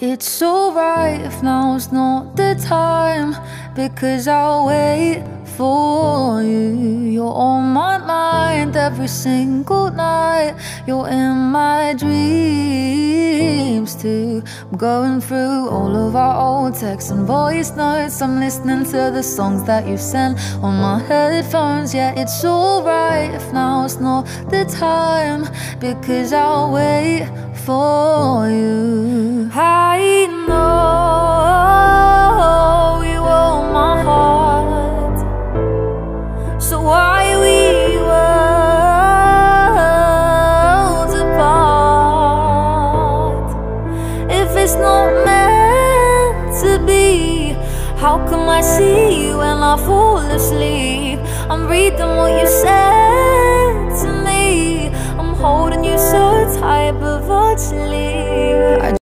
It's alright if now's not the time Because I'll wait for you. You're on my mind every single night. You're in my dreams too. I'm going through all of our old texts and voice notes. I'm listening to the songs that you've sent on my headphones. Yeah, it's alright if now's not the time Because I'll wait for you So why we worlds apart? If it's not meant to be How come I see you when I fall asleep? I'm reading what you said to me. I'm holding you so tight but virtually